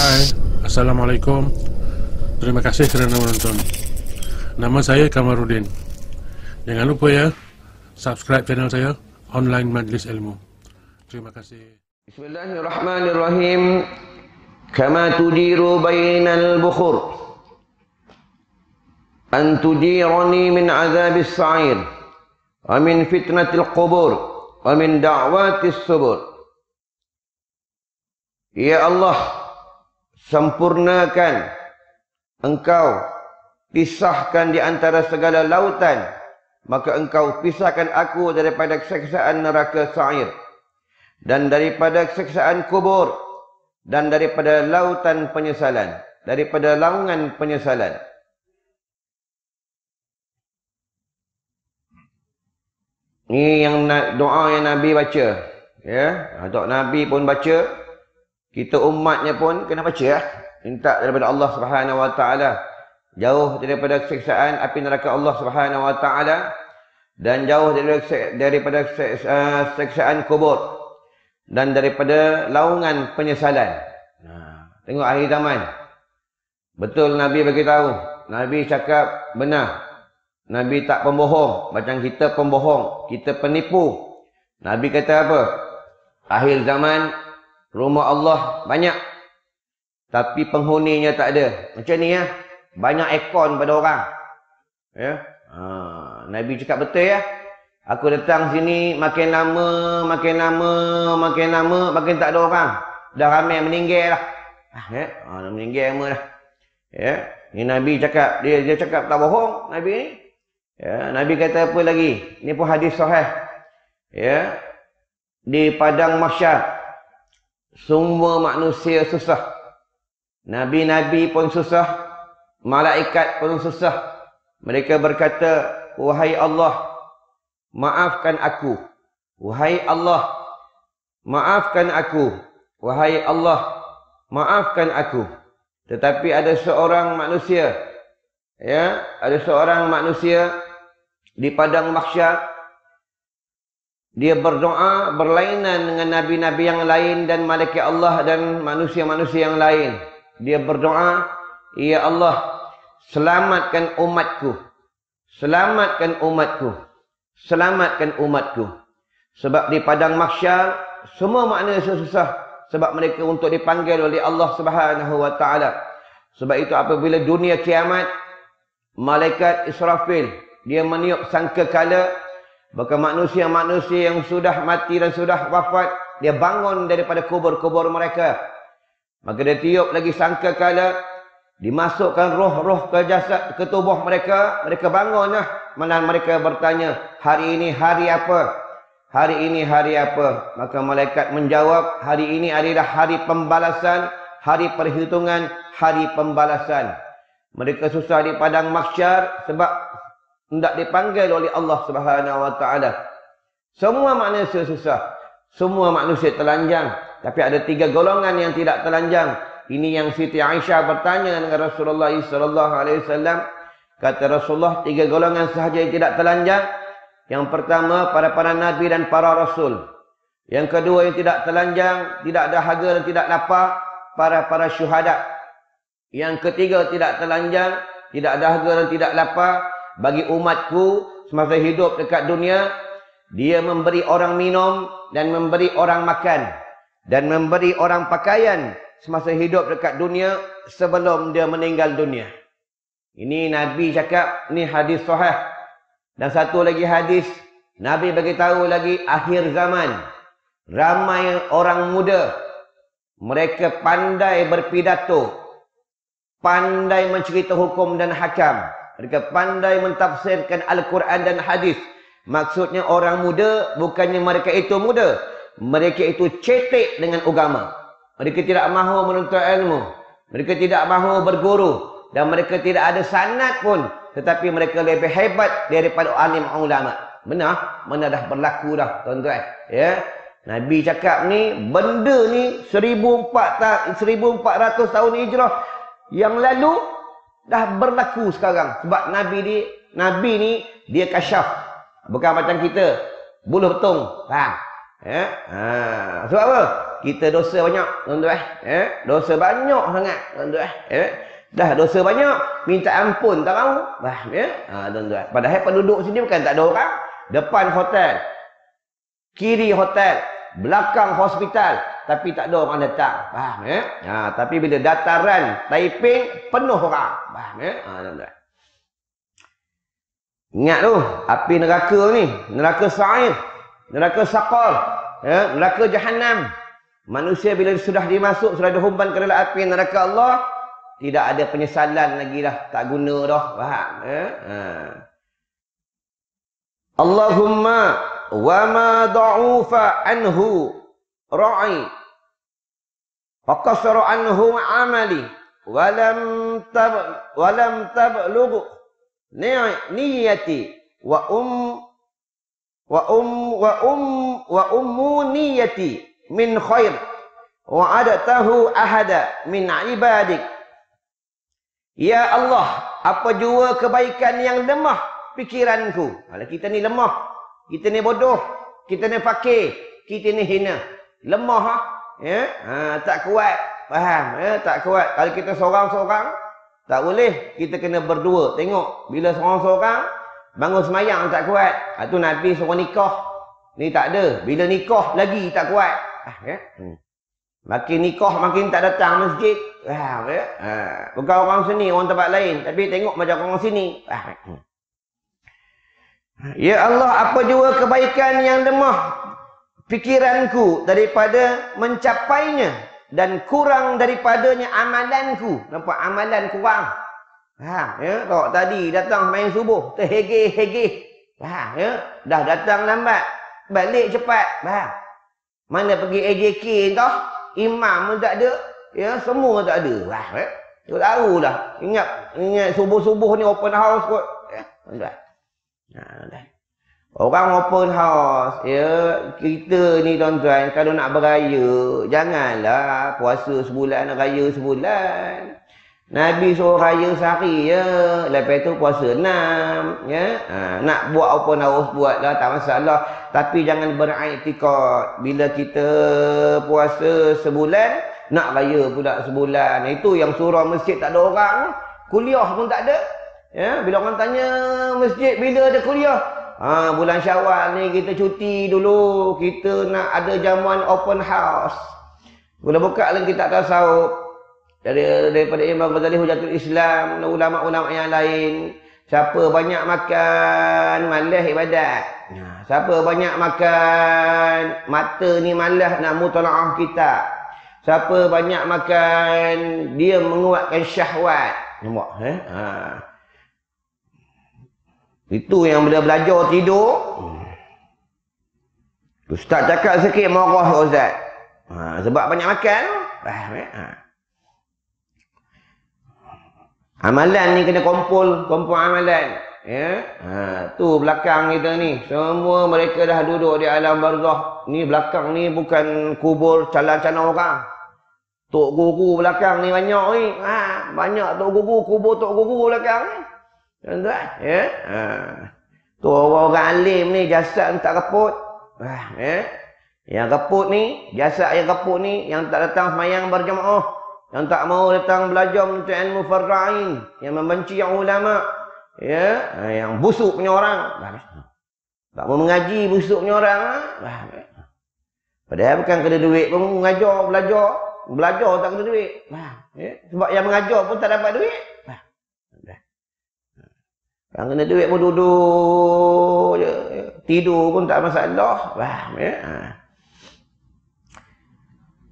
Hai, Assalamualaikum. Terima kasih kerana menonton. Nama saya Kamarudin. Jangan lupa ya, subscribe channel saya, Online Majlis Ilmu. Terima kasih. Bismillahirrahmanirrahim. Kama tudiru bainal bukhur. An tudirani min azabis sa'ir. Wa min fitnatil qubur. Wa min da'watis subur. Ya Allah, sempurnakan engkau pisahkan di antara segala lautan maka engkau pisahkan aku daripada keseksaan neraka sa'ir dan daripada keseksaan kubur dan daripada lautan penyesalan daripada laungan penyesalan. Ini yang doa yang Nabi baca ya? Doa Nabi pun baca kita umatnya pun kena baca ya. Minta daripada Allah Subhanahu Wa Taala jauh daripada siksaan api neraka Allah Subhanahu Wa Taala dan jauh daripada siksaan kubur dan daripada laungan penyesalan. Tengok akhir zaman. Betul Nabi bagi tahu. Nabi cakap benar. Nabi tak pembohong. Macam kita pembohong. Kita penipu. Nabi kata apa? Akhir zaman Rumah Allah banyak. Tapi penghuninya tak ada. Macam ni ya. Banyak ekon pada orang. Ya. Ha, Nabi cakap betul ya. Aku datang sini makin lama, makin lama, makin lama, makin tak ada orang. Dah ramai meninggal lah. Ah, ya. Ha, dah meninggal semua dah. Ya. Ni Nabi cakap, dia dia cakap tak bohong Nabi ni. Ya, Nabi kata apa lagi? Ni pun hadis sahih. Ya. Di padang mahsyar semua manusia susah. Nabi-nabi pun susah. Malaikat pun susah. Mereka berkata, Wahai Allah, maafkan aku. Wahai Allah, maafkan aku. Wahai Allah, maafkan aku. Tetapi ada seorang manusia, ya, ada seorang manusia di padang mahsyar dia berdoa berlainan dengan nabi-nabi yang lain dan malaikat Allah dan manusia-manusia yang lain. Dia berdoa, Ya Allah, selamatkan umatku. Selamatkan umatku. Selamatkan umatku. Sebab di padang mahsyar, semua manusia susah. Sebab mereka untuk dipanggil oleh Allah subhanahu wa ta'ala. Sebab itu apabila dunia kiamat, malaikat Israfil, dia meniup sangka kala Maka manusia-manusia yang sudah mati dan sudah wafat, dia bangun daripada kubur-kubur mereka. Maka dia tiup lagi sangka kala, dimasukkan roh-roh ke jasad, ke tubuh mereka, mereka bangunlah. Mana mereka bertanya, hari ini hari apa? Hari ini hari apa? Maka malaikat menjawab, hari ini adalah hari pembalasan, hari perhitungan, hari pembalasan. Mereka susah di padang mahsyar sebab hendak dipanggil oleh Allah Subhanahu wa taala. Semua manusia susah, semua manusia telanjang, tapi ada tiga golongan yang tidak telanjang. Ini yang Siti Aisyah bertanya dengan Rasulullah sallallahu alaihi wasallam. Kata Rasulullah, tiga golongan sahaja yang tidak telanjang. Yang pertama, para para nabi dan para rasul. Yang kedua yang tidak telanjang, tidak ada harga dan tidak lapar, para para syuhada. Yang ketiga tidak telanjang, tidak ada harga dan tidak lapar, bagi umatku semasa hidup dekat dunia dia memberi orang minum dan memberi orang makan dan memberi orang pakaian semasa hidup dekat dunia sebelum dia meninggal dunia. Ini nabi cakap ni hadis sahih. Dan satu lagi hadis nabi bagi tahu lagi akhir zaman. Ramai orang muda mereka pandai berpidato pandai mencerita hukum dan hakam mereka pandai mentafsirkan Al-Quran dan hadis. Maksudnya orang muda bukannya mereka itu muda. Mereka itu cetek dengan agama. Mereka tidak mahu menuntut ilmu. Mereka tidak mahu berguru. Dan mereka tidak ada sanat pun. Tetapi mereka lebih hebat daripada alim ulama. Benar? Mana dah berlaku dah tuan-tuan. Ya? Nabi cakap ni, benda ni 1400 tahun hijrah yang lalu dah berlaku sekarang sebab nabi ni nabi ni dia kasyaf bukan macam kita buluh betung faham ya ha sebab apa kita dosa banyak, tuan-tuan. Eh, dosa banyak sangat, tuan-tuan. Eh, dah dosa banyak, minta ampun tak mau. Faham ya? Ha, tuan-tuan. Padahal penduduk sini bukan tak ada orang. Depan hotel. Kiri hotel. Belakang hospital. Tapi tak ada orang datang. Faham ya? Ha, tapi bila dataran Taiping, penuh orang. Faham ya? Ha, tuan-tuan. Ingat tu, api neraka ni. Neraka sa'ir. Neraka saqar. Ya, neraka jahannam. Manusia bila sudah dimasuk, sudah dihumban ke dalam api neraka Allah, tidak ada penyesalan lagi dah. Tak guna dah. Faham? Ya? Ha. Allahumma wa ma da'ufa anhu ra'i faqasara anhu amali. Walam tab walam tablugh niyati. Wa um wa um wa um wa ummu niyati min khair. Wa adatahu ahada min ibadik. Ya Allah apa jua kebaikan yang lemah pikiranku? Kalau kita ni lemah kita ni bodoh kita ni fakir kita ni hina. Lemah ha? Ya ha, tak kuat faham ya tak kuat kalau kita seorang-seorang tak boleh kita kena berdua tengok bila seorang-seorang bangun semayang tak kuat. Ha, tu Nabi suruh nikah. Ni tak ada. Bila nikah lagi tak kuat. Ah, ya? hmm. Makin nikah makin tak datang masjid. Ah, ya? ha. Bukan orang sini, orang tempat lain. Tapi tengok macam orang sini. Ah, hmm. Ya Allah, apa jua kebaikan yang lemah fikiranku daripada mencapainya dan kurang daripadanya amalanku. Nampak amalan kurang. Faham? Ya, kalau tadi datang main subuh, terhege-hege. Faham? Ya, dah datang lambat, balik cepat. Faham? Mana pergi AJK entah, imam pun tak ada. Ya, semua tak ada. Faham? Ya? Tu tahu dah. Ingat ingat subuh-subuh ni open house kot. Ya, tuan Ha. Orang open house, ya, kita ni tuan-tuan, kalau nak beraya, janganlah puasa sebulan, raya sebulan. Nabi suruh raya sehari ya. Lepas tu puasa enam. Ya. Ha, nak buat apa nak harus buat lah. Tak masalah. Tapi jangan beriktikad. Bila kita puasa sebulan. Nak raya pula sebulan. Itu yang surah masjid tak ada orang. Kuliah pun tak ada. Ya. Bila orang tanya masjid bila ada kuliah. Ha, bulan syawal ni kita cuti dulu. Kita nak ada jamuan open house. Bila buka lagi kita tak tasawuf dari daripada Imam Ghazali Hujatul Islam ulama-ulama yang lain siapa banyak makan malas ibadat ha, siapa banyak makan mata ni malas nak mutalaah kita siapa banyak makan dia menguatkan syahwat nampak eh ha. Itu yang bila belajar tidur Ustaz cakap sikit marah Ustaz ha, sebab banyak makan eh ha. Amalan ni kena kumpul, kumpul amalan. Ya. Ha, tu belakang kita ni. Semua mereka dah duduk di alam barzah. Ni belakang ni bukan kubur calon-calon orang. Tok guru belakang ni banyak ni. Ha, banyak tok guru, kubur tok guru belakang ni. Tuan-tuan, ya. Ha. Tu orang-orang alim ni jasad tak reput. Ha, ya. Yang reput ni, jasad yang reput ni yang tak datang semayang berjemaah. Yang tak mau datang belajar menuntut ilmu farra'in. Yang membenci yang ulama. Ya, ha, yang busuk punya orang. Tak mau mengaji busuk punya orang. Ha? Padahal bukan kena duit pun mengajar, belajar. Belajar tak kena duit. Ya? Sebab yang mengajar pun tak dapat duit. Yang kena duit pun duduk je. Tidur pun tak masalah. Faham ya? Ha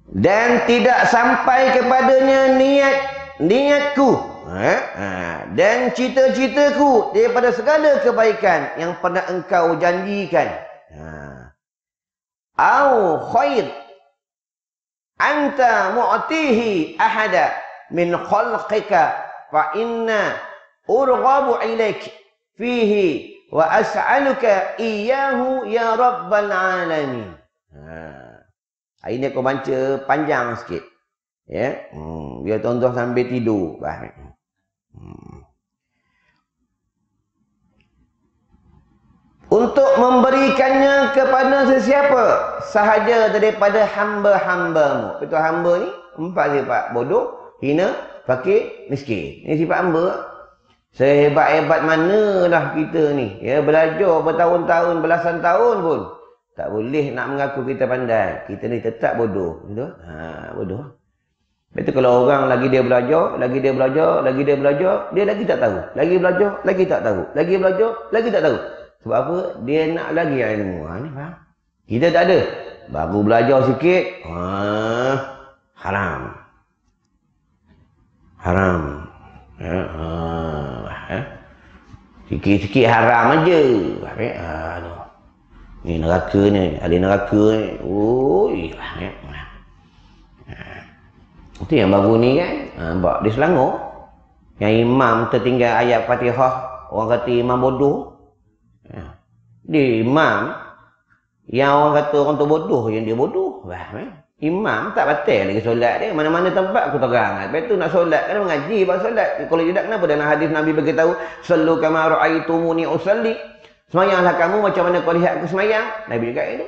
dan tidak sampai kepadanya niat niatku ha? Ha. dan cita-citaku daripada segala kebaikan yang pernah engkau janjikan ha. au khair anta mu'tihi ahada min khalqika fa inna urghabu ilaik fihi wa as'aluka iyyahu ya rabbal alamin ha. Hari ni aku baca panjang sikit. Ya. Hmm. Biar tuan-tuan sambil tidur. Hmm. untuk memberikannya kepada sesiapa sahaja daripada hamba-hambamu. Itu hamba ni empat sifat. Bodoh, hina, fakir, miskin. Ini sifat hamba. Sehebat-hebat manalah kita ni. Ya, belajar bertahun-tahun, belasan tahun pun. Tak boleh nak mengaku kita pandai. Kita ni tetap bodoh. Gitu? Ha, bodoh. Betul kalau orang lagi dia belajar, lagi dia belajar, lagi dia belajar, dia lagi tak tahu. Lagi belajar, lagi tak tahu. Lagi belajar, lagi tak tahu. Sebab apa? Dia nak lagi ilmu. Ha, ni faham? Kita tak ada. Baru belajar sikit, ha, haram. Haram. Ha, ha, ha. Sikit-sikit haram aja. Ha, ha, ni neraka ni, ada neraka ni. Oi, ha, ha. Itu yang baru ni kan. Ha, nampak di Selangor. Yang imam tertinggal ayat Fatihah. Orang kata imam bodoh. Ya. Dia imam. Yang orang kata orang tu bodoh. Yang dia bodoh. Faham eh? Imam tak batal lagi solat dia. Mana-mana tempat aku terang. Lepas tu nak solat. Kena mengaji buat solat. Kalau tidak kenapa dalam hadis Nabi beritahu. Sallu kama ra'aitumuni usalli. Semayanglah kamu macam mana kau lihat aku semayang. Nabi cakap itu.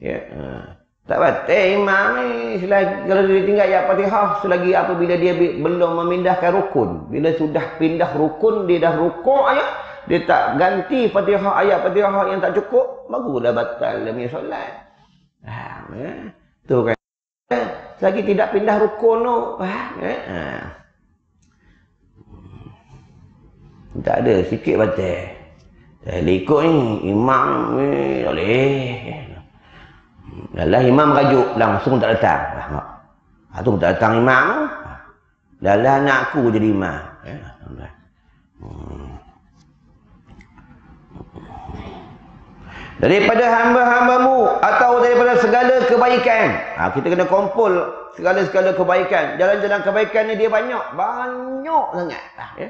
Ya. Ha. Tak batal imam ni selagi kalau dia tinggal ayat Fatihah selagi apabila dia belum memindahkan rukun. Bila sudah pindah rukun dia dah rukuk ayat dia tak ganti Fatihah ayat Fatihah yang tak cukup baru dah batal dia punya solat. Ha ya. Tu kan. Selagi tidak pindah rukun tu. Ha. ha. Tak ada sikit batal. Tak ikut ni imam ni tak boleh. Dalam imam rajuk langsung tak datang. Ha, tu tak datang imam. Dalam anak aku jadi imam. Ya, hmm. Daripada hamba-hambamu atau daripada segala kebaikan. Ha, kita kena kumpul segala-segala kebaikan. Jalan-jalan kebaikan ni dia banyak. Banyak sangat. Ha, ya.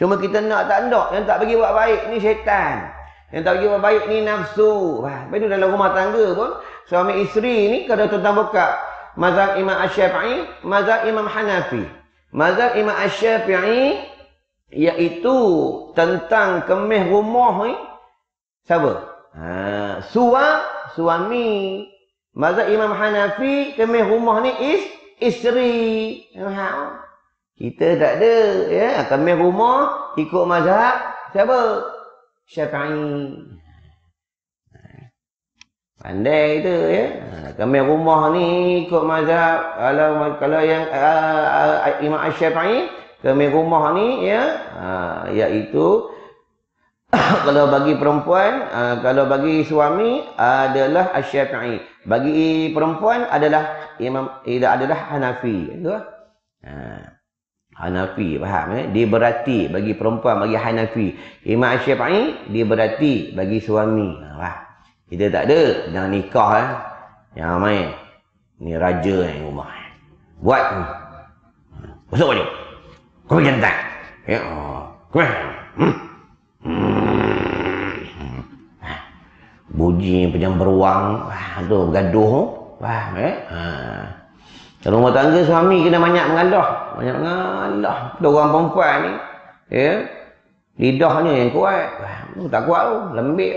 Cuma kita nak tak nak. Yang tak bagi buat baik ni syaitan. Yang tak bagi buat baik ni nafsu. Ha, lepas tu dalam rumah tangga pun suami isteri ni kalau tuan buka mazhab Imam Asy-Syafi'i, mazhab Imam Hanafi. Mazhab Imam Asy-Syafi'i iaitu tentang kemih rumah ni siapa? Ha, suam, suami. Mazhab Imam Hanafi kemih rumah ni is isteri. Ha, kita tak ada ya, kemih rumah ikut mazhab siapa? Syafi'i. Pandai itu ya. Kami rumah ni ikut mazhab kalau kalau yang uh, uh, Imam Asy-Syafi'i kami rumah ni ya uh, iaitu kalau bagi perempuan uh, kalau bagi suami adalah Asy-Syafi'i. Bagi perempuan adalah Imam tidak adalah Hanafi. Itu uh, Hanafi faham eh? Dia berarti bagi perempuan bagi Hanafi. Imam Asy-Syafi'i dia berarti bagi suami. Faham? Kita tak ada jangan nikah eh. Yang main. Ni raja yang rumah. Buat ni. Masuk baju. Kau hantar. Ya. Kau hmm. hmm. Buji pejam beruang. Wah, tu bergaduh. Wah, eh. Ha. Kalau rumah tangga suami kena banyak mengalah. Banyak mengalah. Ada orang perempuan ni. Ya. Lidahnya yang kuat. Wah, tak kuat tu. Lembik.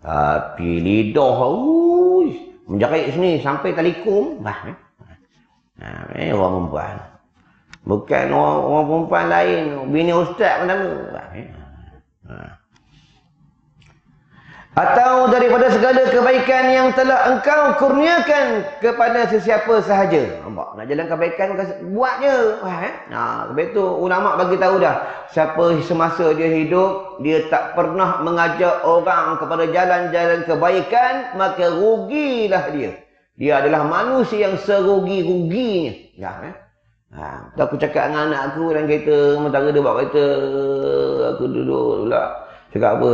Tapi lidah ui, menjerit sini sampai talikum. Bah, eh? Ha, eh, orang perempuan. Bukan orang, orang perempuan lain. Bini ustaz pun nama. Bah, eh? ha. Atau daripada segala kebaikan yang telah engkau kurniakan kepada sesiapa sahaja. Nampak? Nak jalan kebaikan, buat je. Wah, eh? Nah, sebab itu ulama bagi tahu dah. Siapa semasa dia hidup, dia tak pernah mengajak orang kepada jalan-jalan kebaikan, maka rugilah dia. Dia adalah manusia yang serugi-ruginya. Ya, eh? Ha, aku cakap dengan anak aku dan kereta, mentara dia bawa kereta, aku duduk pula. Cakap apa?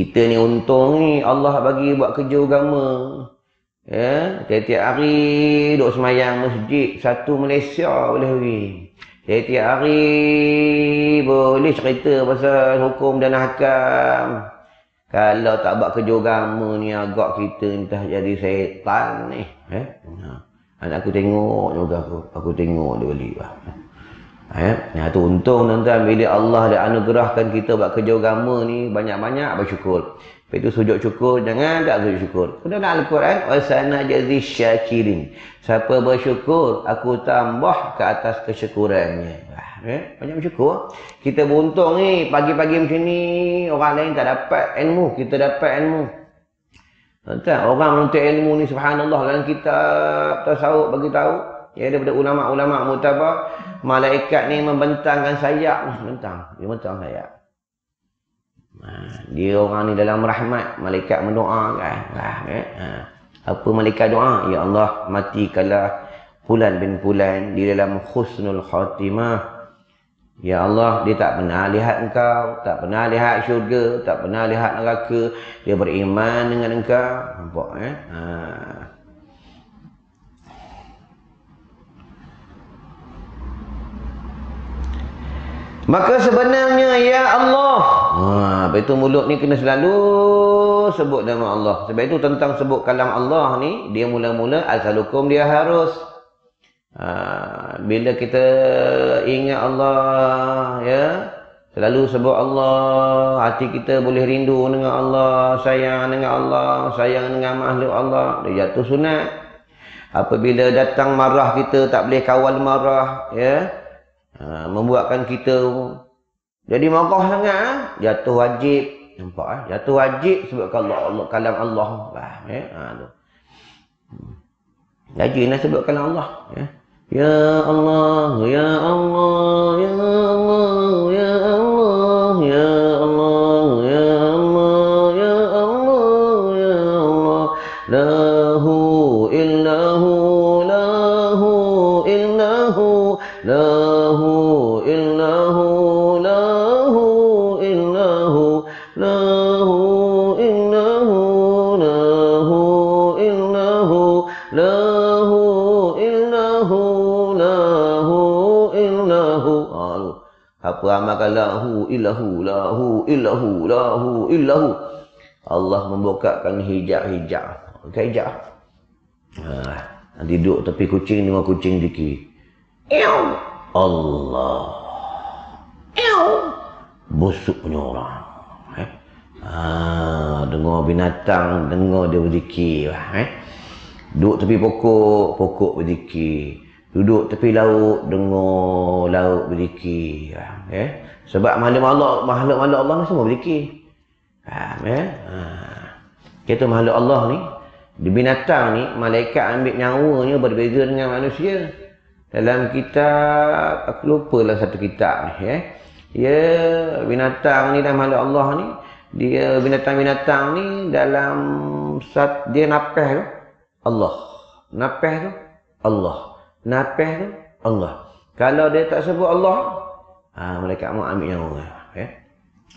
Kita ni untung ni Allah bagi buat kerja agama. Ya, tiap-tiap hari duk semayang masjid satu Malaysia boleh pergi. Tiap-tiap hari boleh cerita pasal hukum dan hakam. Kalau tak buat kerja agama ni agak kita entah jadi setan ni. Eh? Anak aku tengok juga aku. Aku tengok dia balik. Ya, ya tu untung tuan-tuan bila Allah dah anugerahkan kita buat kerja agama ni banyak-banyak bersyukur. Lepas itu sujud syukur, jangan tak sujud syukur. Sudah dalam Al-Quran, wasana jazi syakirin. Siapa bersyukur, aku tambah ke atas kesyukurannya. Ya, banyak bersyukur. Kita beruntung ni, pagi-pagi macam ni, orang lain tak dapat ilmu, kita dapat ilmu. Tuan, orang menuntut ilmu ni subhanallah dalam kitab tasawuf bagi tahu ya daripada ulama-ulama mutabar malaikat ni membentangkan sayap bentang dia bentang sayap ha, dia orang ni dalam rahmat malaikat mendoakan ha, eh? apa malaikat doa ya Allah matikanlah pulan bin pulan di dalam husnul khatimah Ya Allah, dia tak pernah lihat engkau, tak pernah lihat syurga, tak pernah lihat neraka. Dia beriman dengan engkau. Nampak eh? Ha. Maka sebenarnya ya Allah. Ha, itu mulut ni kena selalu sebut nama Allah. Sebab itu tentang sebut kalam Allah ni, dia mula-mula asalukum dia harus ha, bila kita ingat Allah ya, selalu sebut Allah, hati kita boleh rindu dengan Allah, sayang dengan Allah, sayang dengan makhluk Allah, dia jatuh sunat. Apabila datang marah kita tak boleh kawal marah, ya ha, membuatkan kita jadi marah sangat ha? jatuh wajib nampak ha? jatuh wajib sebab kalau Allah kalam Allah bah, eh? ha, tu. Jadi nak sebut kalam Allah ya. Ya Allah, Ya Allah, Ya Allah, Ya Allah, Ya Allah, Ya Allah, Ya Allah, Ya Allah, Lahu amalkan lahu illahu lahu illahu lahu illahu. Allah membukakan hijab-hijab. Bukan hijab. Ha, duduk tepi kucing dengan kucing diki Allah. Busuk punya orang. Eh? ha, dengar binatang dengar dia berzikir. Eh? duduk tepi pokok pokok berzikir Duduk tepi laut, dengar laut berzikir. Ha, ya. Sebab makhluk Allah, makhluk makhluk Allah ni semua berzikir. Ha, ya. Ha. Kita makhluk Allah ni, di binatang ni, malaikat ambil nyawanya berbeza dengan manusia. Dalam kitab, aku lupa lah satu kitab ni. Ya. ya, binatang ni dan makhluk Allah ni, dia binatang-binatang ni dalam sat, dia napeh tu, Allah. Napeh tu, Allah. Napih tu Allah. Kalau dia tak sebut Allah, ha, mereka mau ambil orang. Ya.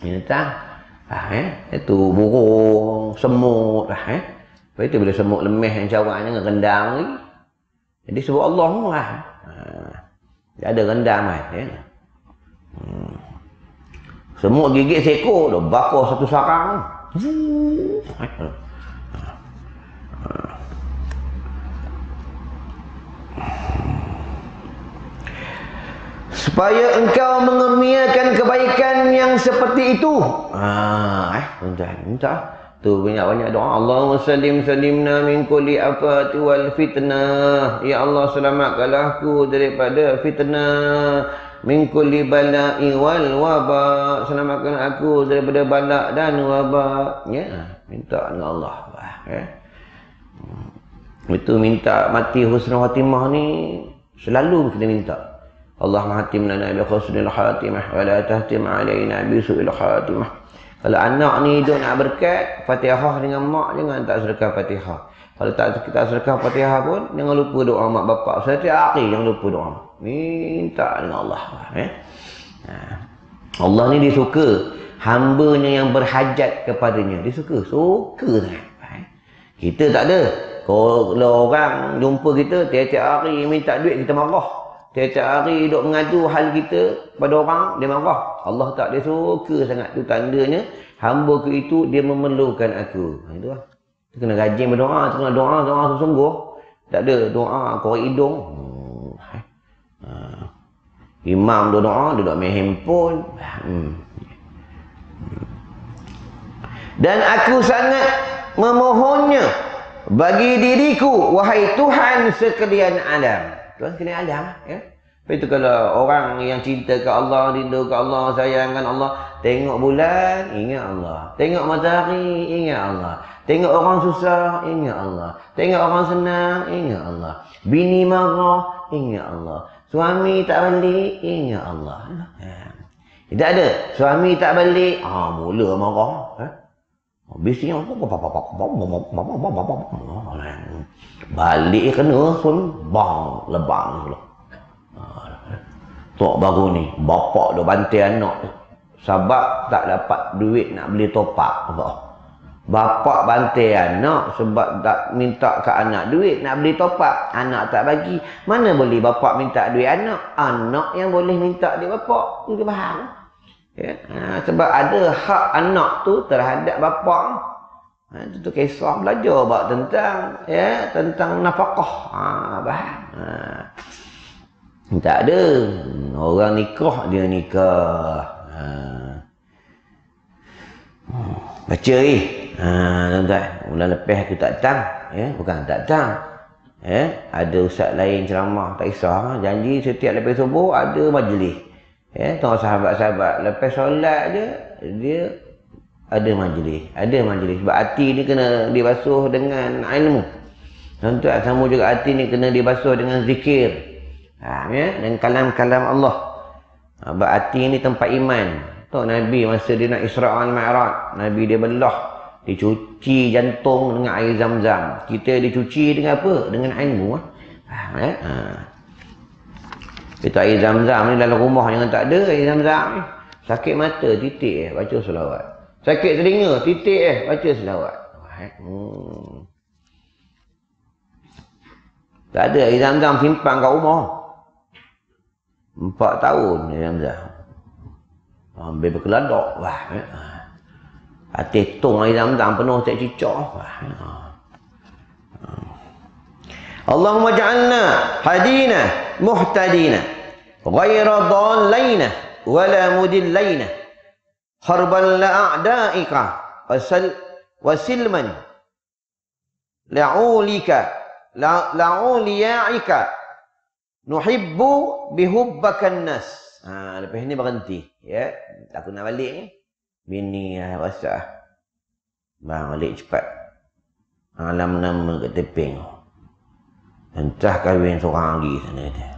Ini tak. Ha, eh? Itu burung, semut. Ha, eh? Lepas itu bila semut lemah yang cawarnya dengan rendang lagi. Jadi sebut Allah lah. Ha. Dia ada rendang kan. Ya. Hmm. Semut gigit seekor, dah bakar satu sarang. Hmm. Supaya engkau mengemiakan kebaikan yang seperti itu. Ah, eh, minta, minta. Tu banyak-banyak doa. Allahumma sallim sallimna min kulli afati wal fitnah. Ya Allah selamatkanlah aku daripada fitnah. Min kulli bala'i wal waba. Selamatkan aku daripada balak dan waba. Ya, minta dengan Allah. Eh. Itu minta mati Husnul khatimah ni selalu kita minta. Allah mahatim lana bi Husnul khatimah wa la tahtim alaina bi su'il khatimah. Kalau anak ni hidup nak berkat, Fatihah dengan mak jangan tak sedekah Fatihah. Kalau tak kita sedekah Fatihah pun jangan lupa doa mak bapak. Setiap hari jangan lupa doa. Minta dengan Allah. Eh? Ha. Allah ni dia suka hambanya yang berhajat kepadanya. Dia suka. Suka sangat. Ha. Kita tak ada kalau orang jumpa kita tiap-tiap hari minta duit kita marah Tiap-tiap hari duduk mengadu hal kita pada orang, dia marah. Allah tak dia suka sangat. Itu tandanya, hamba ke itu, dia memerlukan aku. Ha, itu lah. Kita kena rajin berdoa, kita kena doa, doa sungguh. Tak ada doa, korek hidung. Hmm. Ha. Imam duduk doa, duduk main handphone. Hmm. Dan aku sangat memohonnya bagi diriku, wahai Tuhan sekalian alam. Tuhan sekalian alam. Ya? Lepas itu kalau orang yang cinta ke Allah, rindu ke Allah, sayangkan Allah, tengok bulan, ingat Allah. Tengok matahari, ingat Allah. Tengok orang susah, ingat Allah. Tengok orang senang, ingat Allah. Bini marah, ingat Allah. Suami tak balik, ingat Allah. Tidak ada. Suami tak balik, ah mula marah. Ha? Biasanya balik kena sun bang lebang pula. Tok baru ni, bapak dah bantai anak sebab tak dapat duit nak beli topak. Bapak bantai anak sebab tak minta ke anak duit nak beli topak. Anak tak bagi. Mana boleh bapak minta duit anak? Anak yang boleh minta duit bapak. Itu faham? Ya? Ha, sebab ada hak anak tu terhadap bapak. Ha, itu tu kisah belajar bak tentang ya tentang nafkah. Ha? Ha. Tak ada. Orang nikah dia nikah. Ha. Baca eh. Ha, tuan-tuan, bulan lepas aku tak datang, ya, bukan tak datang. Ya, ada ustaz lain ceramah, tak kisah, janji setiap lepas subuh ada majlis. Ya, tengok sahabat-sahabat lepas solat je dia ada majlis, ada majlis. Sebab hati ni kena dibasuh dengan ilmu. Tuan-tuan, sama juga hati ni kena dibasuh dengan zikir. Ha, ya, dan kalam-kalam Allah. Sebab hati ni tempat iman. Tok Nabi masa dia nak Isra'an Ma'raj, Nabi dia belah dicuci jantung dengan air zam-zam. Kita dicuci dengan apa? Dengan ilmu. Ha, eh? ha. Itu air zam-zam ni dalam rumah jangan tak ada air zam-zam ni. Sakit mata, titik eh, baca selawat. Sakit telinga, titik eh, baca selawat. Eh? Hmm. Tak ada air zam-zam simpan kat rumah. Empat tahun air zam-zam. Ambil berkeladak. Wah, eh? Ha. Hati tong air zam-zam penuh tak cicak. Allahumma ja'alna hadina muhtadina ghaira dhallaina wala mudillaina harban la'a'da'ika wasal wasilman la'ulika la'uliya'ika nuhibbu bihubbakan nas ha lepas ni berhenti ya aku nak balik ni Bini lah rasa Bang balik cepat Alam nama ke teping Entah kahwin seorang lagi sana dia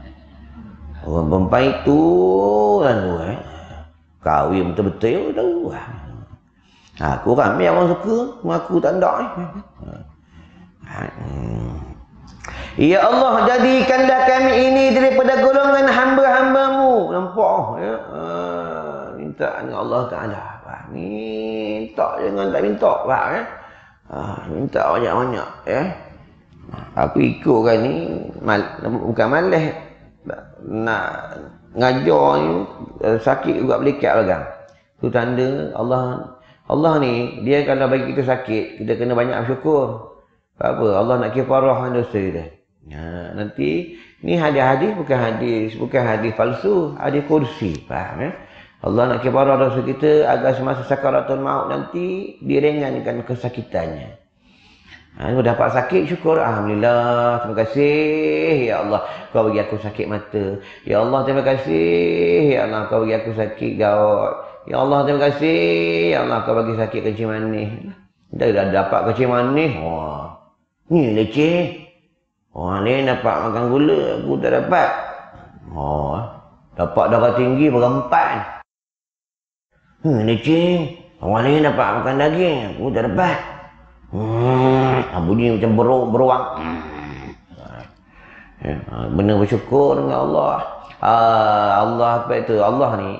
Orang perempuan itu tu eh. Kahwin betul-betul tahu lah Aku ramai orang suka Aku tak ada eh. Ya Allah jadikanlah kami ini daripada golongan hamba-hambamu. Nampak ya? Minta dengan Allah Ta'ala. Minta jangan tak minta pak eh. Ha, minta banyak-banyak ya. Aku ikutkan ni mal, bukan malas nak ngajar ni eh, sakit juga belikat pegang tu tanda Allah Allah ni dia kalau bagi kita sakit kita kena banyak bersyukur. Apa? Allah nak kifarah dosa kita. Ya, nanti ni hadis-hadis bukan hadis bukan hadis palsu hadis kursi. Faham ya Allah nak kibarah dosa kita agar semasa sakaratul maut nanti diringankan kesakitannya. Ha, dapat sakit syukur. Alhamdulillah terima kasih. Ya Allah kau bagi aku sakit mata. Ya Allah terima kasih. Ya Allah kau bagi aku sakit gaut. Ya Allah terima kasih. Ya Allah kau bagi sakit kencing manis. Dah dah dapat kencing manis. Wah ni leceh. Orang lain dapat makan gula aku tak dapat. Oh dapat darah tinggi berempat. Hmm, leceh. Orang lain dapat makan daging. Aku tak dapat. Hmm, ah, bunyi macam beruang. beruang. Hmm. Ya, ah, benar bersyukur dengan Allah. Ah, Allah apa itu? Allah ni.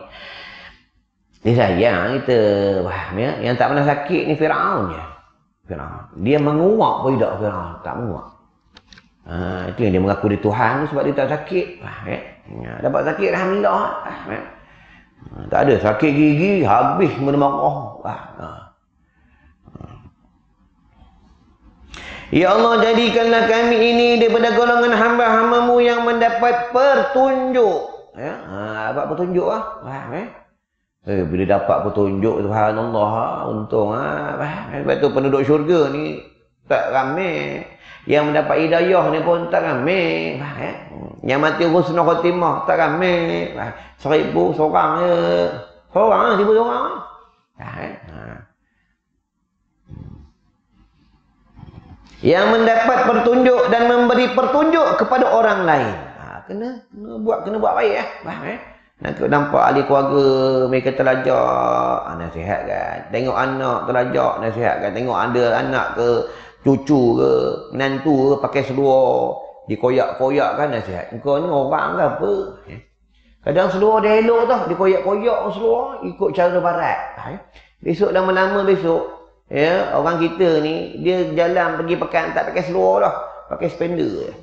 Dia sayang kita. Wah, ya? Yang tak pernah sakit ni Fir'aun je. Fir'aun. Dia menguap pun tidak Fir'aun. Tak menguap. Ah, itu yang dia mengaku di Tuhan sebab dia tak sakit. Wah, ya? Ya, dapat sakit Alhamdulillah. Wah, ya? Ha, tak ada sakit gigi habis menemarah. Ah. Ha. Ya Allah jadikanlah kami ini daripada golongan hamba-hambamu yang mendapat pertunjuk Ya, ha, dapat petunjuk lah. Faham eh? Eh, bila dapat petunjuk, subhanallah, ha, untung ha. Faham? Eh? Sebab tu penduduk syurga ni tak ramai. Yang mendapat hidayah ni pun tak ramai. Faham eh? Yang mati husnul khatimah tak ramai. Seribu seorang je. Seorang lah, seribu seorang. Faham eh? Yang mendapat petunjuk dan memberi petunjuk kepada orang lain. Ha, kena, kena buat kena buat baik eh. Faham eh? Nak nampak ahli keluarga mereka terlajak, ha, nasihat kan. Tengok anak terlajak, nasihat kan. Tengok ada anak ke cucu ke, menantu ke pakai seluar, dikoyak-koyak kan nasihat. Kau ni orang ke apa? Eh? Kadang seluar dia elok tau, dikoyak-koyak seluar ikut cara barat. Ha, eh? Besok lama-lama besok, ya, orang kita ni dia jalan pergi pekan tak pakai seluar dah, pakai spender.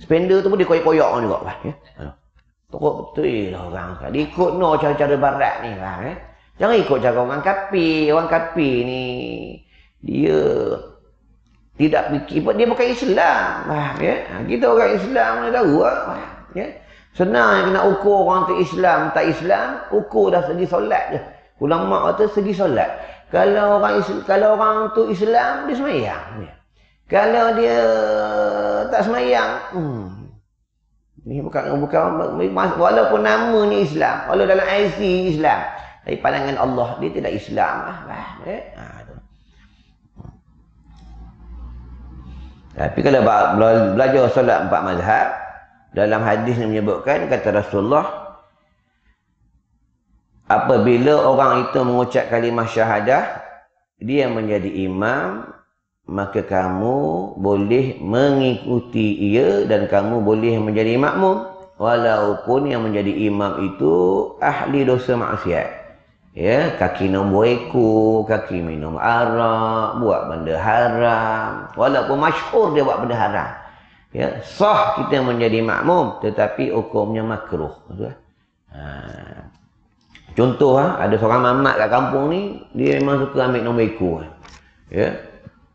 Spender tu pun dikoyak-koyak juga, ya. Teruk betul lah orang. Dia ikut no cara-cara barat ni lah. Eh? Jangan ikut cara orang kapi. Orang kapi ni. Dia tidak fikir. Dia bukan Islam. Faham, ya? Ha, kita orang Islam ni tahu lah. Ya? Senang yang kena ukur orang tu Islam. Tak Islam. Ukur dah segi solat je. Ulama kata segi solat. Kalau orang kalau orang tu Islam, dia semayang. Ya. Kalau dia tak semayang, hmm, ini bukan bukan walaupun namanya Islam, walau dalam IC Islam, tapi pandangan Allah dia tidak Islam lah. Eh? Ha, Tapi kalau belajar solat empat mazhab, dalam hadis yang menyebutkan kata Rasulullah apabila orang itu mengucap kalimah syahadah dia menjadi imam maka kamu boleh mengikuti ia dan kamu boleh menjadi makmum. Walaupun yang menjadi imam itu ahli dosa maksiat. Ya kaki nombor ekor kaki minum arak buat benda haram. Walaupun masyhur dia buat benda haram. Ya sah kita menjadi makmum tetapi hukumnya makruh. Ha. Contoh ha, ada seorang mamat kat kampung ni dia memang suka ambil nombor ekor ya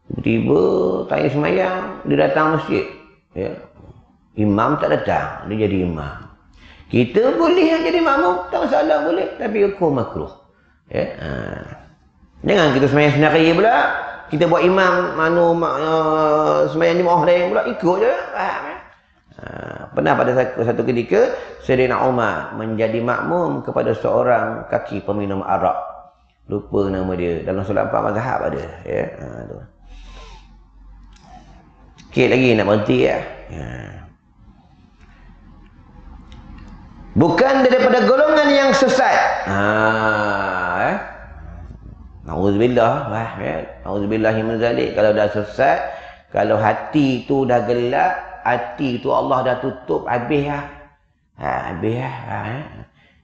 Tiba-tiba tanya semayang, dia datang masjid. Ya. Imam tak datang, dia jadi imam. Kita boleh jadi makmum, tak masalah boleh. Tapi hukum makruh. Ya. Ha. Jangan kita semayang sendiri pula. Kita buat imam, manu uh, semayang di lain pula, ikut je. Faham ya? Ha. Pernah pada satu, ketika, Sayyidina Umar menjadi makmum kepada seorang kaki peminum arak. Lupa nama dia. Dalam solat empat mazhab ada. Ya. Ha, tu. Sikit lagi nak berhenti ya. ya. Bukan daripada golongan yang sesat. Ha, eh. Nauzubillah, wah, ya. Nauzubillah. Kalau dah sesat, kalau hati tu dah gelap, hati tu Allah dah tutup habis lah. Ha, habis lah. Ha, eh.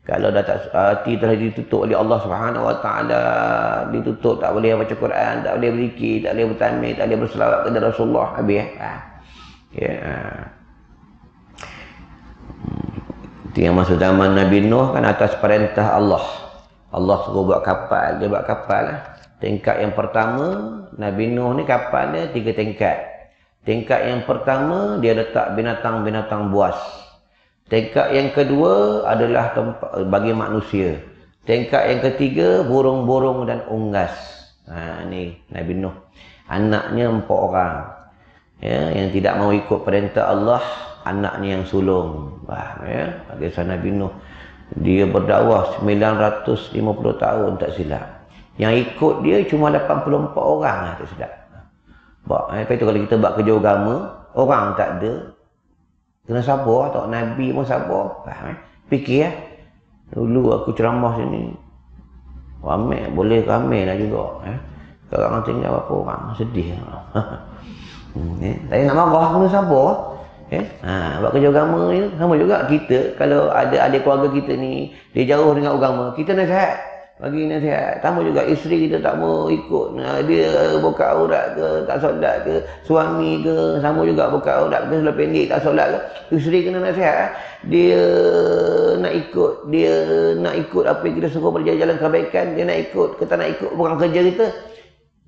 Kalau dah tak hati telah ditutup oleh Allah Subhanahu Wa Taala, ditutup tak boleh baca Quran, tak boleh berzikir, tak boleh bertamik, tak boleh berselawat kepada Rasulullah habis. Eh? Ha. Ya. Itu yang masa zaman Nabi Nuh kan atas perintah Allah. Allah suruh buat kapal, dia buat kapal lah. Tingkat yang pertama, Nabi Nuh ni kapalnya tiga tingkat. Tingkat yang pertama, dia letak binatang-binatang buas. Tingkat yang kedua adalah tempat bagi manusia. Tingkat yang ketiga burung-burung dan unggas. Ha ni Nabi Nuh. Anaknya empat orang. Ya, yang tidak mau ikut perintah Allah, anaknya yang sulung. Faham ya? Bagi Nabi Nuh. Dia berdakwah 950 tahun tak silap. Yang ikut dia cuma 84 orang tak silap. Baik, eh, itu kalau kita buat kerja agama, orang tak ada, Kena sabar tak Nabi pun sabar. Faham eh? Fikir eh? Dulu aku ceramah sini. Ramai, boleh ramai lah juga. Eh? Sekarang tinggal berapa orang. Sedih. hmm, eh? Tapi nak marah, kena sabar. Eh? Ha, buat kerja agama ni sama juga kita. Kalau ada adik keluarga kita ni, dia jauh dengan agama. Kita nasihat bagi nasihat. Tambah juga isteri kita tak mau ikut. Dia buka aurat ke, tak solat ke. Suami ke, sama juga buka aurat ke, sebelah pendek tak solat ke. Isteri kena nasihat. Dia nak ikut. Dia nak ikut apa yang kita suruh berjalan-jalan kebaikan. Dia nak ikut. Kita nak ikut bukan kerja kita.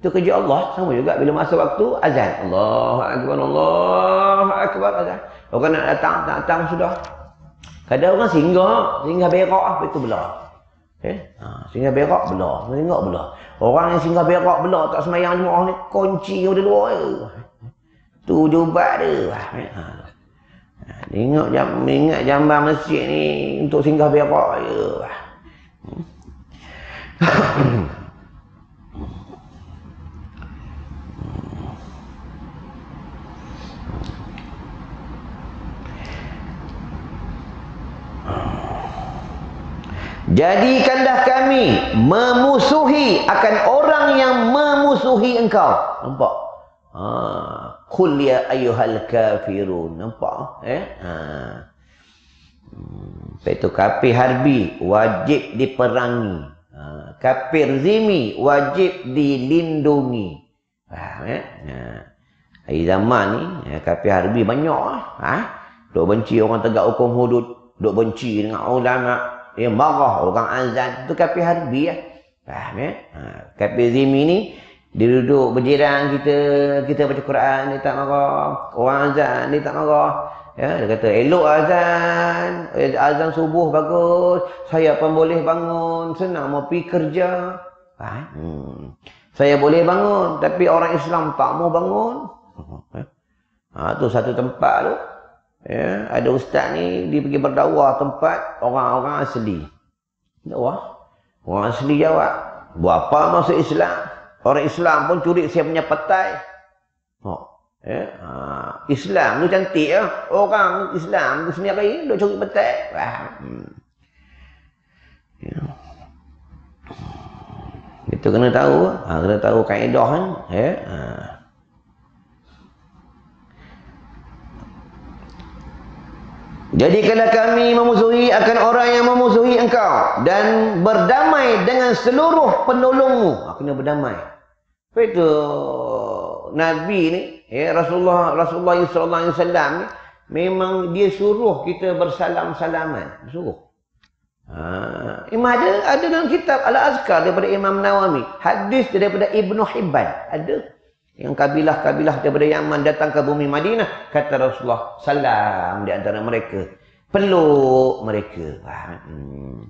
Itu kerja Allah. Sama juga bila masa waktu azan. Allah Akbar, Allah Akbar azan. Orang nak datang, datang sudah. Kadang orang singgah, singgah berak itu belah. Eh? Ha, singgah berak belah. Tengok belah. Orang yang singgah berak belah tak semayang jemaah ni kunci udah dua. Tu jubat dia. Ha. ha. Tengok jam ingat jamban masjid ni untuk singgah berak je. Hmm. Jadikanlah kami memusuhi akan orang yang memusuhi engkau. Nampak? Ha, Qul ya ayyuhal kafirun. Nampak? Eh? Ha. Hmm, itu kafir harbi wajib diperangi. Ha. Kafir zimi wajib dilindungi. Faham eh? Ha. Hari zaman ni, ya, kafir harbi banyak. Ha? Duk benci orang tegak hukum hudud. Duk benci dengan ulama' dia marah orang azan tu kafir harbi ya. Faham ya? Ha, kafir zimi ni dia duduk berjiran kita kita baca Quran dia tak marah. Orang azan dia tak marah. Ya, dia kata elok azan, eh, azan subuh bagus. Saya pun boleh bangun, senang mau pergi kerja. Ha? Hmm. Saya boleh bangun tapi orang Islam tak mau bangun. Ha, tu satu tempat tu. Ya, ada ustaz ni dia pergi berdakwah tempat orang-orang asli. Dakwah. Orang asli jawab, "Buat apa masuk Islam?" Orang Islam pun curi saya punya petai. Oh. Ya, ha. Islam tu cantik ya. Orang Islam tu sendiri duk curi petai. Wah. Hmm. Ya. Itu kena tahu, ha, kena tahu kaedah kan. Ya. Ha. Jadikanlah kami memusuhi akan orang yang memusuhi engkau dan berdamai dengan seluruh penolongmu. Kena berdamai. Itu Nabi ni, ya, Rasulullah Rasulullah sallallahu alaihi wasallam memang dia suruh kita bersalam-salaman, suruh. Ha, Imam ada ada dalam kitab Al-Azkar daripada Imam Nawawi, hadis daripada Ibnu Hibban, ada yang kabilah-kabilah daripada Yaman datang ke bumi Madinah kata Rasulullah salam di antara mereka peluk mereka hmm.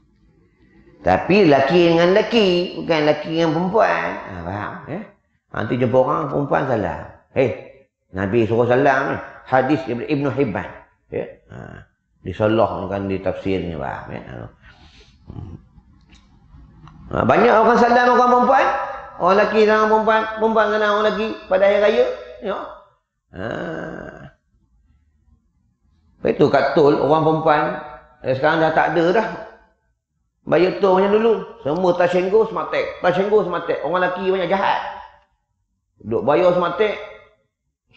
tapi laki dengan laki bukan laki dengan perempuan ha, faham eh? nanti jumpa orang perempuan salam hey, Nabi suruh salam ni hadis Ibn Hibban ya? ha. disalahkan di tafsirnya faham ya? ha, banyak orang salam orang perempuan Orang lelaki sama perempuan, perempuan kena orang lelaki pada hari raya. Ya. Ha. Itu kat tol, orang perempuan, eh, sekarang dah tak ada dah. Bayar tol macam dulu. Semua tasyenggol sematek. Tasyenggol sematek. Orang lelaki banyak jahat. Duk bayar sematek.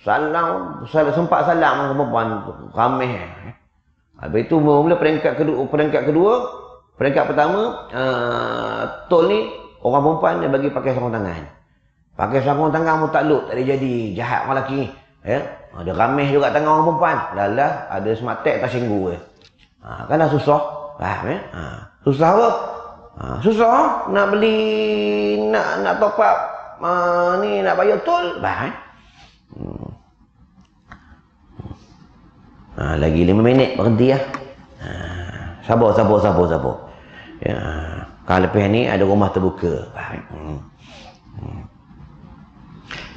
Salam, salam sempat salam dengan perempuan ramai. Eh. Habis itu mula peringkat kedua, peringkat kedua, peringkat pertama, uh, tol ni Orang perempuan dia bagi pakai sarung tangan. Pakai sarung tangan pun tak luk, tak boleh jadi jahat orang lelaki. Ya? Ada ramih juga tangan orang perempuan. Lalah ada sematek tak singgu. Eh. Ha, kan dah susah. Faham ya? Ha, susah apa? Ha, susah nak beli, nak nak top up, ha, ni nak bayar tol. Faham eh? Hmm. Ha, lagi lima minit berhenti ya. Ha, sabar, sabar, sabar, sabar. Ya. Kalau lepas ni ada rumah terbuka. Hmm. Hmm.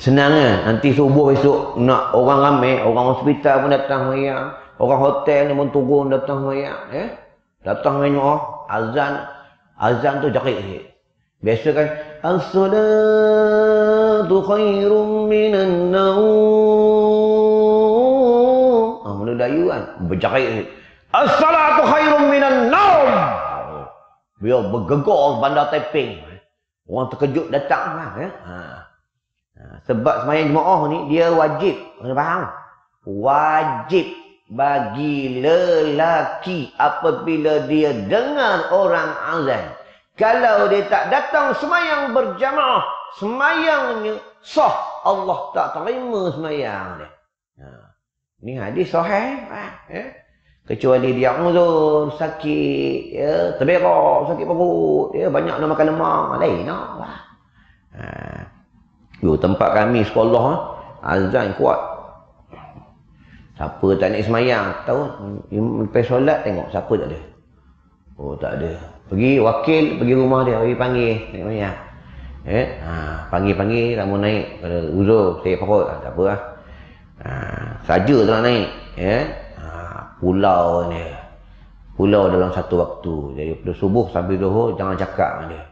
Senang kan? Nanti subuh esok nak orang ramai, orang hospital pun datang mayang. Orang hotel ni pun turun datang mayang. Eh? Datang dengan oh, azan. Azan tu jarik sikit. Biasa kan, As-salatu khairum minan naum. Ah, mula dayu kan, berjarik sikit. As-salatu khairum minan naum. Biar bergegar bandar Taiping. Orang terkejut datang lah. Ya? Ha. ha. Sebab semayang jemaah ni, dia wajib. Kena faham? Wajib bagi lelaki apabila dia dengar orang azan. Kalau dia tak datang semayang berjamaah, semayangnya sah. Allah tak terima semayang dia. Ha. Ini hadis sahih. Ha. Ya? Kecuali dia uzur sakit ya terberak sakit perut ya banyak nak makan lemak lain nak ha yo tempat kami sekolah azan kuat Siapa tak naik semayang? Tahu, lepas solat tengok siapa tak ada. Oh, tak ada. Pergi wakil, pergi rumah dia, pergi panggil, naik semayang. Eh, ha, panggil-panggil, kamu naik. Kalau uzur, saya perut, ha, tak apa lah. Ha, saja tak nak naik. Eh, ha, pulau ni. Pulau dalam satu waktu. Jadi, pada subuh sampai zuhur, jangan cakap dengan dia.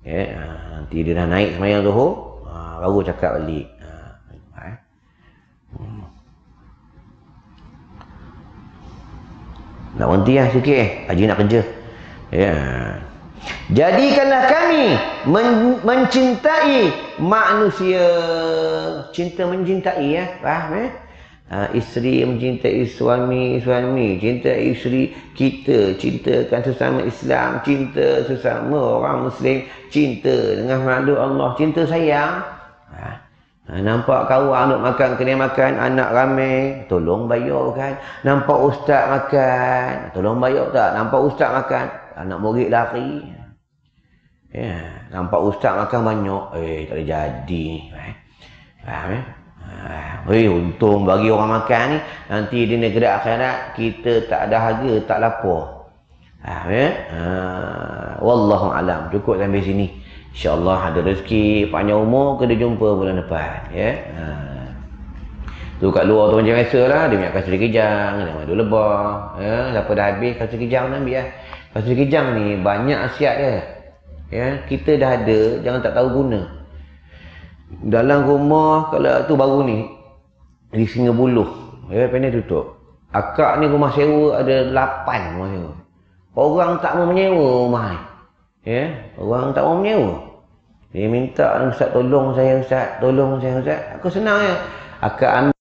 Eh, nanti dia dah naik semayang zuhur, ha, baru cakap balik. Ha, eh. hmm. Nak berhenti lah sikit eh. Haji nak kerja. Ya. Jadikanlah kami men mencintai manusia. Cinta mencintai ya. Faham eh? Ha, isteri mencintai suami, suami cinta isteri kita, cintakan sesama Islam, cinta sesama orang Muslim, cinta dengan malu Allah, cinta sayang. Ha. Ha, nampak kawan duk makan kena makan anak ramai tolong bayar kan nampak ustaz makan tolong bayar tak nampak ustaz makan anak murid lari ya nampak ustaz makan banyak eh tak ada jadi eh faham eh Eh, untung bagi orang makan ni nanti di negeri akhirat kita tak ada harga tak lapar. Ha, ya? Ha, wallahu alam. Cukup sampai sini. InsyaAllah ada rezeki, panjang umur, kita jumpa bulan depan. Ya? Ha. Tu kat luar tu macam biasa lah. Dia punya kasut kejang, dia madu lebah. Ya? Lepas dah habis kasut kejang nak ambil lah. Kasut kejang ni banyak asiat dia. Ya? Kita dah ada, jangan tak tahu guna. Dalam rumah, kalau tu baru ni, di Singa Buluh. Ya, pendek tutup. Akak ni rumah sewa ada 8 rumah sewa. Orang tak mau menyewa rumah ni. Ya, orang tak mau menyewa. Dia minta Ustaz tolong saya Ustaz, tolong saya Ustaz. Aku senang ya. Akak ambil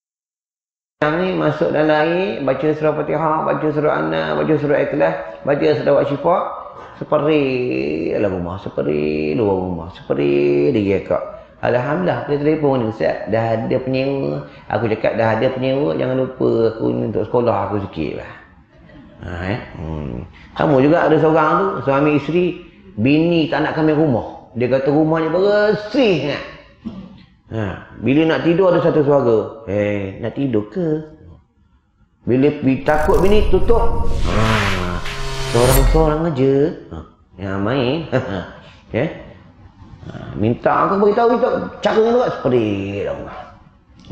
ni masuk dalam air, baca surah Fatihah, baca surah An-Nas, baca surah Ikhlas, baca surah Wa-Syifa, seperi dalam rumah, seperi luar rumah, seperi dia kak. Alhamdulillah, kita telefon ni Ustaz, dah ada penyewa. Aku cakap dah ada penyewa, jangan lupa aku untuk sekolah aku sikit lah. Ha, eh? hmm. Kamu juga ada seorang tu, suami isteri, bini tak nak kami rumah. Dia kata rumahnya bersih. Ha, bila nak tidur ada satu suara. Eh, nak tidur ke? Bila takut bini tutup. Ha, seorang-seorang aja. Ha, yang main. ya. Ha, minta aku beritahu minta cara ni buat spray dong.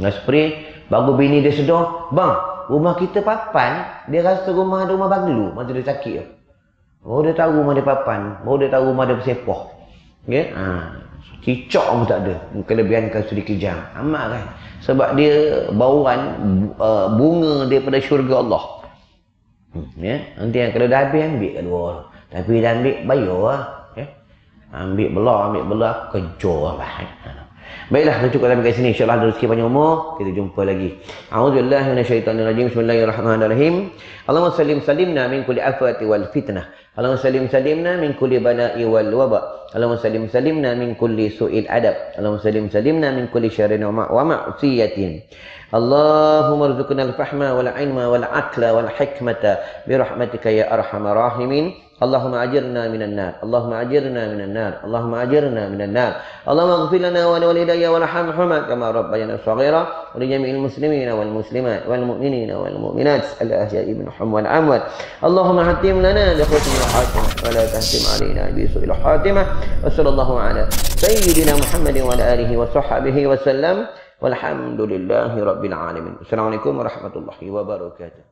Nak spray baru bini dia sedar, bang, rumah kita papan, dia rasa rumah ada rumah banglu, masa dia sakit tu. Baru dia tahu rumah dia papan. Baru dia tahu rumah dia bersepoh. Okay? Ha. Cicak pun tak ada. Kelebihan kasut kejang. Amat kan. Sebab dia bauan uh, bunga daripada syurga Allah. Hmm, ya? Nanti yang kalau dah habis ambil kat luar. Tapi dah ambil bayar lah. Ambil belah, ambil belah, kejar lah. Baiklah, kita cukup sampai sini. InsyaAllah ada rezeki panjang umur. Kita jumpa lagi. A'udzubillah minasyaitanirrajim. Bismillahirrahmanirrahim. Allahumma sallim salimna min kulli afati wal fitnah. اللهم سلم سلمنا من كل بلاء والوباء اللهم سلم سلمنا من كل سوء الأدب اللهم سلم سلمنا من كل شر ومعصية اللهم ارزقنا الفهم والعلم والعقل والحكمة برحمتك يا أرحم الراحمين اللهم أجرنا من النار اللهم أجرنا من النار اللهم أجرنا من النار اللهم اغفر لنا ولوالدي وارحمهما كما ربينا صغيرا ولجميع المسلمين والمسلمات والمؤمنين والمؤمنات الأحياء منهم والأموات اللهم حتم لنا لحسن الخاتمه ولا تهتم علينا بسوء الخاتمة. وصلى الله على سيدنا محمد وعلى آله وصحبه وسلم. والحمد لله رب العالمين. السلام عليكم ورحمة الله وبركاته.